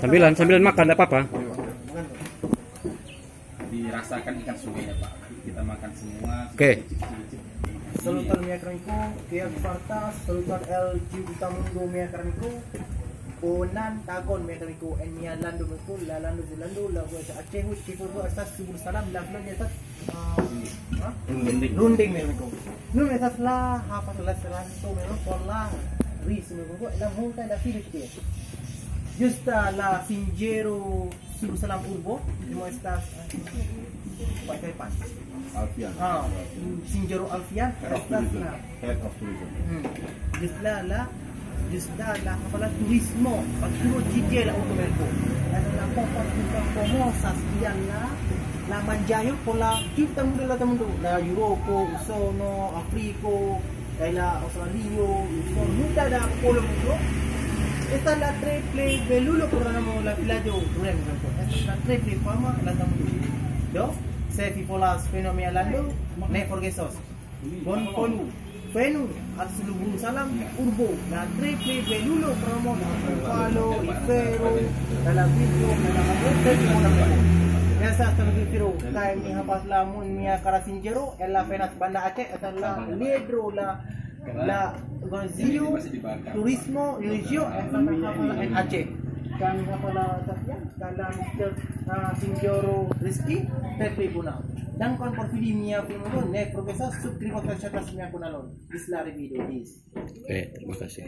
Sambilan, sambilan makan, tidak apa-apa. Dirasakan ikan sungai ya Pak. Kita makan semua. Oke. Salutan Mia Kraniko, Kia Fartas, Salutan El Cibuta Mundo Mia Kraniko, Onan Tagon Mia Kraniko, En Mia Lando Miko, La Lando Zulando, La Gua Aceh, Cipu Gua Asas, Subur Salam, La Flan Atas, Runding. Runding Mia Kraniko. Nu Mia Atas La, Hapa La Selanto Mia Kraniko, La Ris Mia Kraniko, La Monta La Filipte. Justa La Singero, Salam Urbo, Mo Estas, Pak Kaipan. Alfian. Ah, Singero Alfian, Na. Head of Tourism. Hmm. Jusla la Jusla la kepala turismo Pagkuro jijel ang utumelko Ano na po pagkuka komo sa siyan la La manjayo po la Kita mo nila tamundo La Europo, Usono, Afriko Kaya Australio, Usono Muda da polo mo Esta la triple belulo por na mo la pilayo Duren ko Esta la triple pama la tamundo Do Se fipolas fenomena lando Ne forgesos Bon polu Penu at sulubong salam urbo na triple belulo promo palo ifero dalabito dalabito mo na mo Esa sa nagtiro kay mi hapas lamun mi karasinjero ella penas banda Aceh eta la ledro la la Gonzio turismo religio en Aceh kan hafala tasyan kala Mr. uh, Sinjoro Rizky triple puna. Dan kon porfidi mia pino ne profesor subscribo ke channel mia kunalon isla video this Oke, terima kasih.